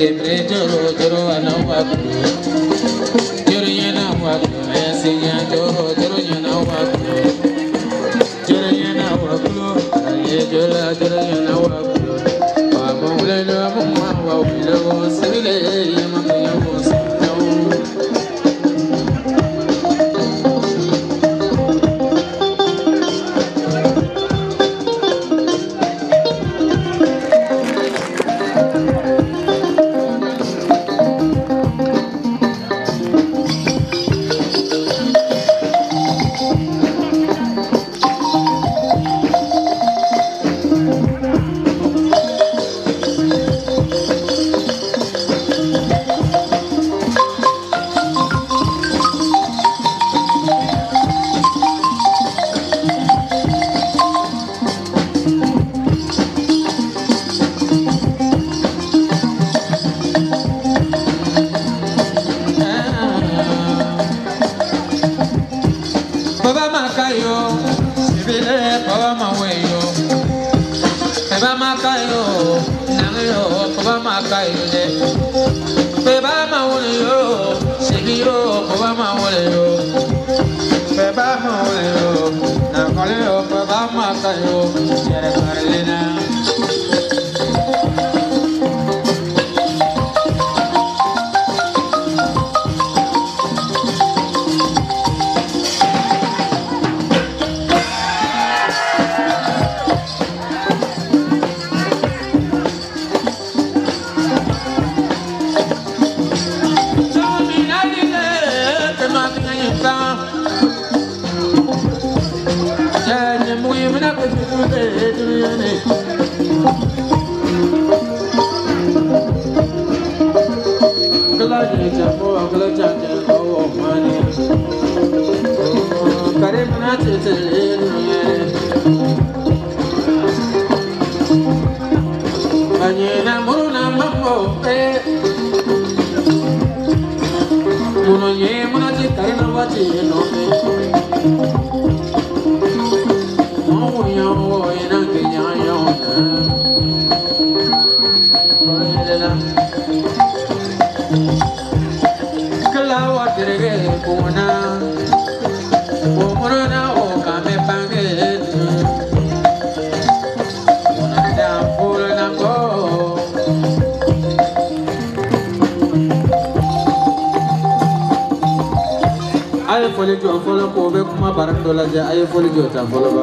siempre know lloro a la ìlúdẹ. bẹ́ẹ̀ bá máa wọlé yóò ṣèbí yóò kó bá máa wọlé yóò. bẹ́ẹ̀ bá máa wọlé yóò nàkọ́lé yóò bẹ́ẹ̀ bá máa ta yóò. गुण ये मुनाचे काय नावाचे लोक ma barak dola ja ayo foli jota bolo ba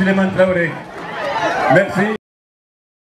Suleiman Traoré. Merci.